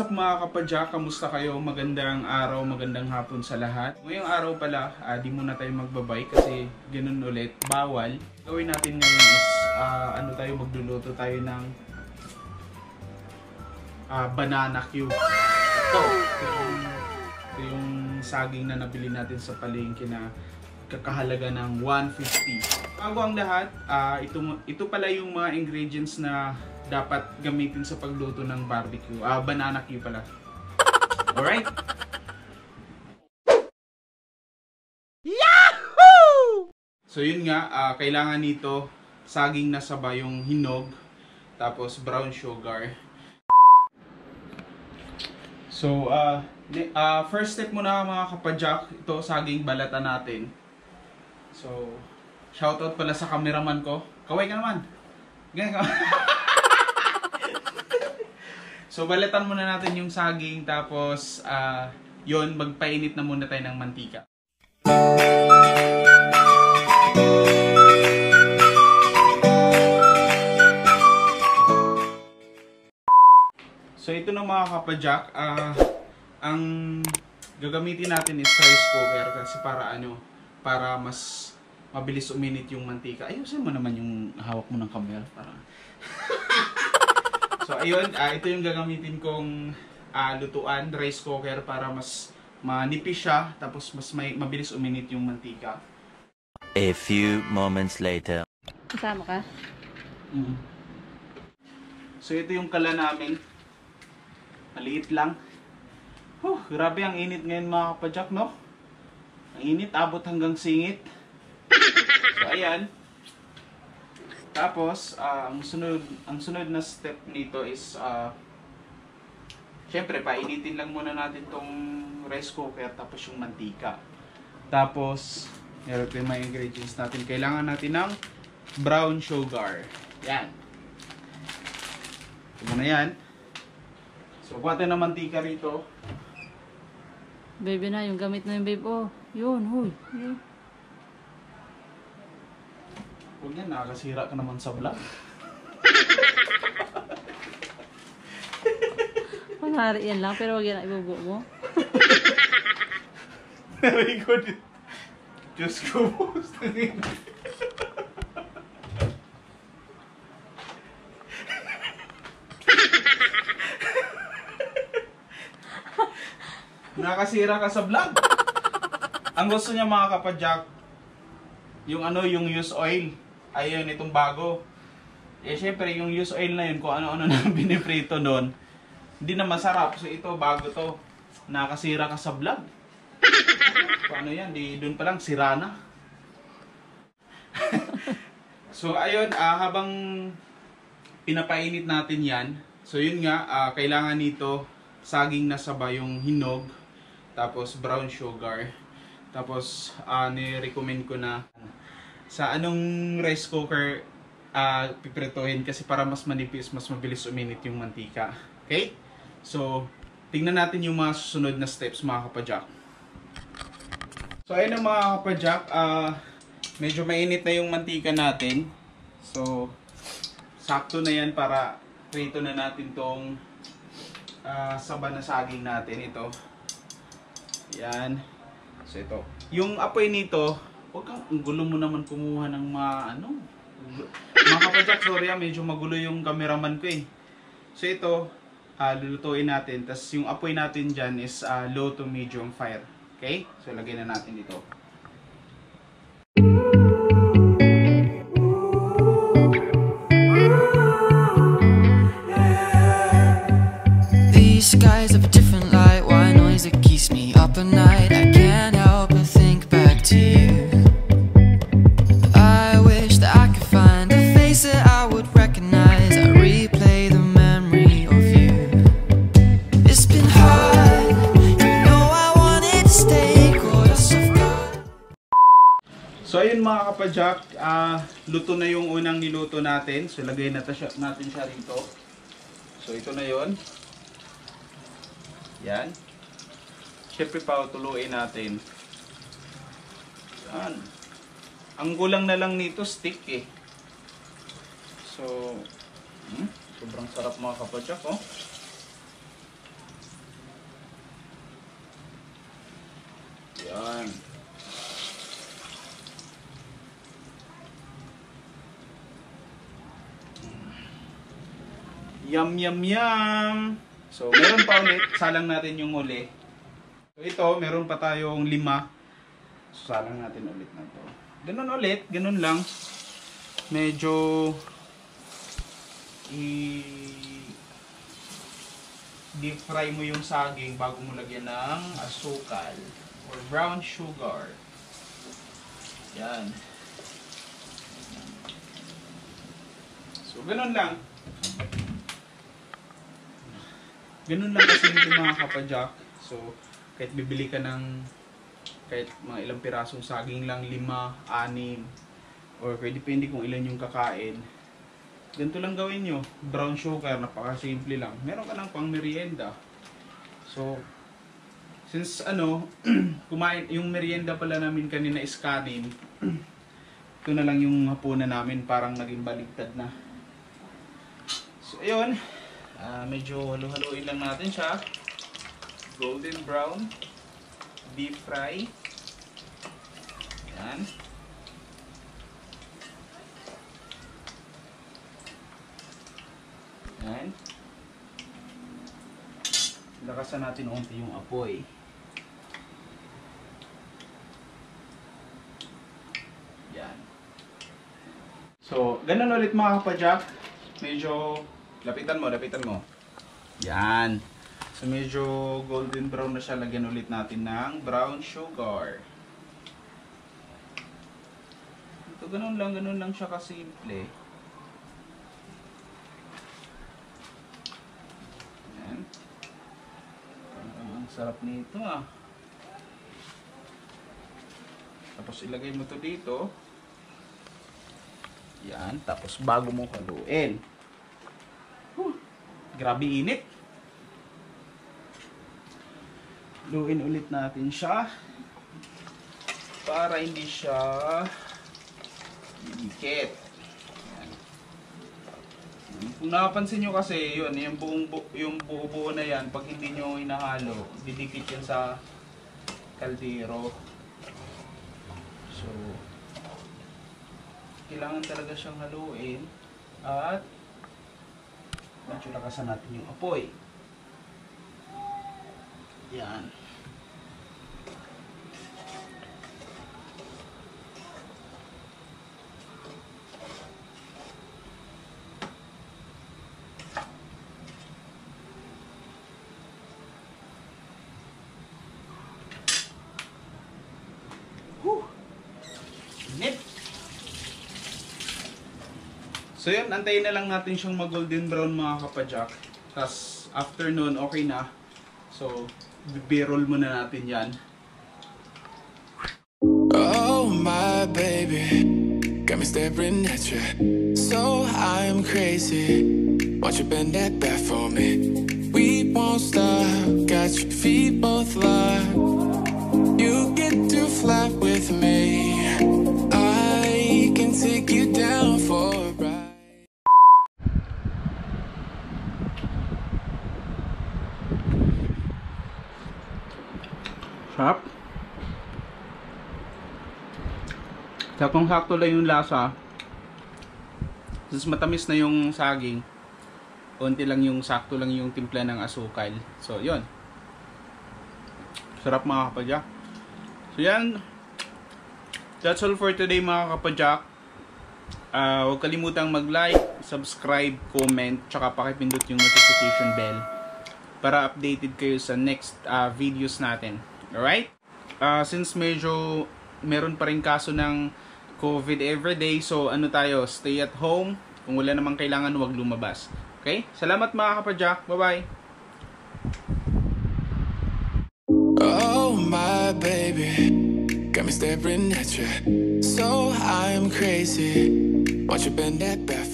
What's up mga kapadyak? Kamusta kayo? Magandang araw, magandang hapon sa lahat. Ngayong araw pala, ah, di muna tayo magbabay kasi ganun ulit, bawal. Gawin natin ngayon is, ah, ano tayo, magluluto tayo ng ah, banana cube. Ito, yung, ito yung saging na nabili natin sa palengke na kakahalaga ng 150. Bago ang lahat, ah, ito, ito pala yung mga ingredients na dapat gamitin sa pagluto ng barbecue. Ah, banana cube pala. Alright? Yahoo! So yun nga, ah, kailangan nito saging na saba yung hinog, tapos brown sugar. So, ah, ni- ah, first step muna mga kapadyak, ito saging balatan natin. So, shoutout pala sa cameraman ko. Kaway ka naman. Ganyan ka. so, balatan muna natin yung saging tapos ah, yon magpainit na muna tayo ng mantika. So ito na mga kapadyak, ah, ang gagamitin natin is rice cooker kasi para ano, para mas mabilis uminit yung mantika. Ayusin mo naman yung hawak mo ng camera para. so ayun, ah, ito yung gagamitin kong ah, lutuan, rice cooker para mas manipis siya tapos mas may, mabilis uminit yung mantika. A few moments later. Kasama ka? Mhm. So ito yung kala namin. Maliit lang. Huh, grabe ang init ngayon mga kapadyak, no? Ang init, abot hanggang singit. So ayan. Tapos, ah, ang sunod ang sunod na step nito is ah Siyempre, painitin lang muna natin tong rice cooker tapos yung mantika. Tapos, meron pa yung ingredients natin. Kailangan natin ng brown sugar. Yan. Ito na yan. So, kuha tayo ng mantika rito. Baby na, yung gamit na yung babe. Oh, yun, huy. Yun. Huwag yan, nakakasira ka naman sa vlog. Kunwari yan lang, pero wag yan ibubo mo. Very good. Diyos ko, boss. Nakasira ka sa vlog. Ang gusto niya mga kapadyak, yung ano, yung use oil. Ayun, itong bago. Eh, syempre, yung use oil na yun, kung ano-ano na biniprito doon, hindi na masarap. So, ito, bago to. Nakasira ka sa vlog. Paano yan? Di, doon pa lang, sira na. so, ayun, ah, habang pinapainit natin yan, so yun nga, ah, kailangan nito saging na saba yung hinog, tapos brown sugar, tapos ah, ni-recommend ko na sa anong rice cooker ah, piprituhin kasi para mas manipis, mas mabilis uminit yung mantika. Okay? So, tingnan natin yung mga susunod na steps mga kapadyak. So, ayun ang mga kapadyak. ah medyo mainit na yung mantika natin. So, sakto na yan para prito na natin tong ah, saba na saging natin. Ito. Yan. So, ito. Yung apoy nito, huwag kang, ang gulo mo naman kumuha ng mga, ano, mga kapadyak, sorry ah, medyo magulo yung cameraman ko eh. So, ito, ah, lulutuin natin. Tapos, yung apoy natin dyan is ah, low to medium fire. Okay? So, lagay na natin dito. Jack, uh, luto na yung unang niluto natin. So, lagay natin siya, natin siya rito. So, ito na yon. Yan. Siyempre pa, tuluin natin. Yan. Ang gulang na lang nito, stick eh. So, hmm, sobrang sarap mga kapadyak oh. Yan. Yum, yum, yum! So, meron pa ulit. Salang natin yung uli. So, ito, meron pa tayong lima. So, salang natin ulit na to. Ganun ulit. Ganun lang. Medyo i deep fry mo yung saging bago mo lagyan ng asukal or brown sugar. Yan. So, ganun lang. Ganun lang kasi yung mga kapadyak. So, kahit bibili ka ng kahit mga ilang pirasong saging lang, lima, anim, or kaya depende kung ilan yung kakain. Ganito lang gawin nyo. Brown sugar, napakasimple lang. Meron ka ng pang merienda. So, since ano, kumain, yung merienda pala namin kanina is kanin, ito na lang yung hapunan namin, parang naging baligtad na. So, ayun. Ah, medyo halo-haloin lang natin siya. Golden brown. Deep fry. Yan. Yan. Lakasan natin unti yung apoy. Yan. So, ganun ulit mga kapadyak. Medyo, lapitan mo, lapitan mo. Yan. So, medyo golden brown na siya. Lagyan ulit natin ng brown sugar. Ito, ganun lang, ganun lang siya kasimple. Yan. Ang sarap nito ah. Tapos ilagay mo to dito. Yan. Tapos bago mo haluin. Grabe init. Haluin ulit natin siya. Para hindi siya dikit. Kung napansin nyo kasi, yun, yung buong bu yung buo-buo na yan, pag hindi nyo inahalo, didikit yan sa kaldero. So, kailangan talaga siyang haluin at medyo lakasan natin yung apoy. Yan. So yun, antayin na lang natin siyang mag-golden brown mga kapadyak. Tapos after nun, okay na. So, bibirol muna natin yan. Oh my baby, got me staring at you. So I'm crazy. Won't you bend that back for me? We won't stop. Got your feet both locked. You get to fly with me. I can take you down for Sarap. Saktong sakto lang yung lasa. Tapos matamis na yung saging. Konti lang yung sakto lang yung timpla ng asukal. So, yun. Sarap mga kapadyak. So, yan. That's all for today mga kapadyak. Ah, huwag kalimutang mag-like, subscribe, comment, tsaka pakipindot yung notification bell para updated kayo sa next ah, videos natin. Alright? Ah, since medyo meron pa rin kaso ng COVID everyday, so ano tayo, stay at home. Kung wala namang kailangan, huwag lumabas. Okay? Salamat mga kapadyak. Bye-bye! Oh my baby, got me staring at you. So I'm crazy. Won't you bend that back